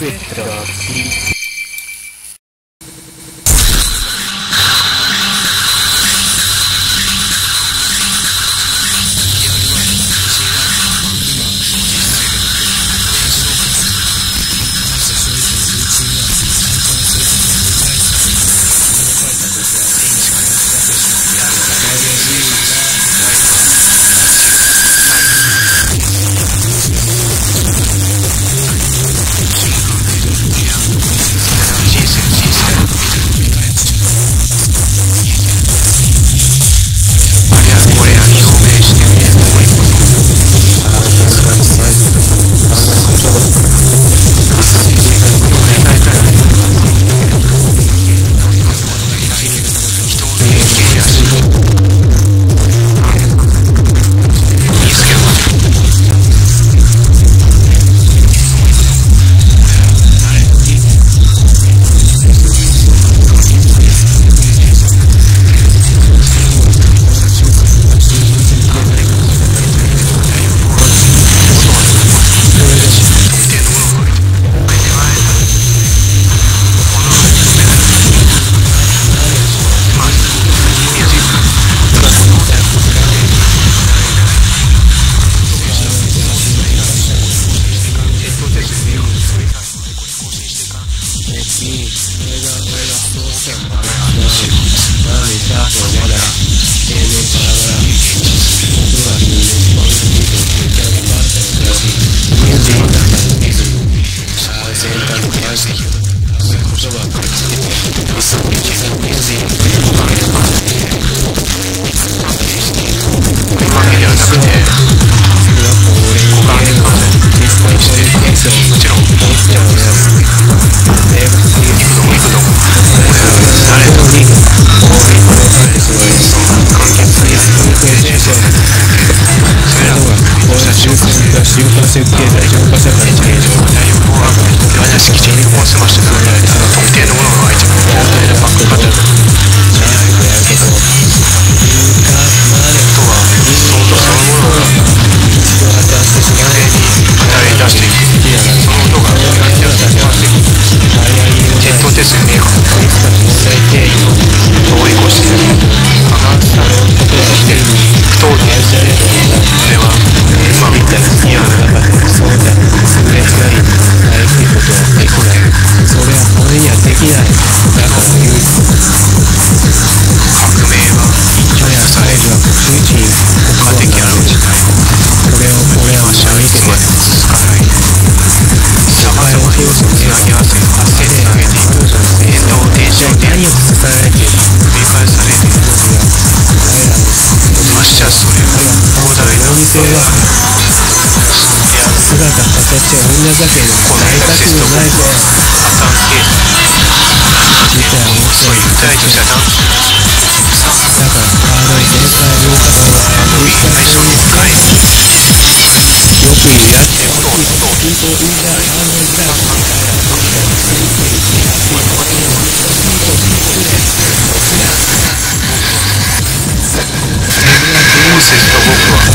スエットビした後はまだ永年バラバラ音が留年バラバラにとってキャラが回ったのだし友人だったのですそこへ先端を返して言葉をくれつけて上げます発生点上げていく変動停止を何を繰り返されるましてはそれ膨大なはの大学の遅いとしただから全体をあいよくやってことい Oh,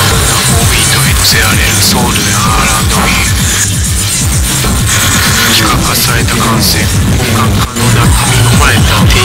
思いと寄せられるソウルや R&B 比較化された感性音楽家の中身の前まれ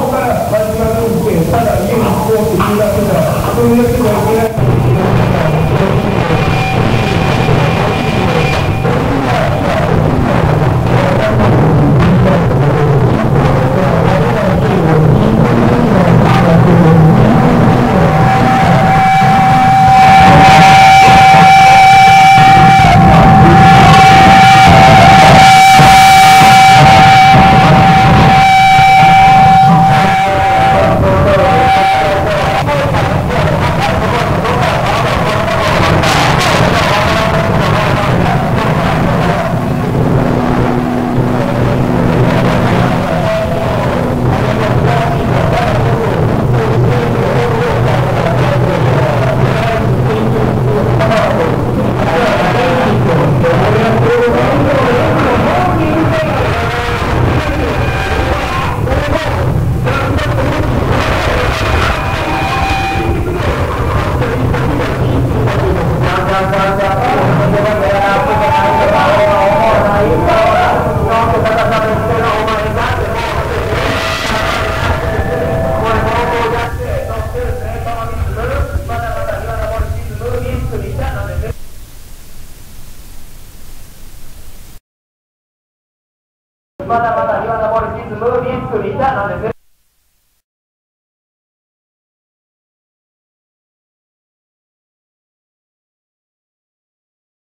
こから間違って受けただ家に行こうって言い出したらそれだけじゃいけない。まだまだ岩登り地図ムービー作りたなんです。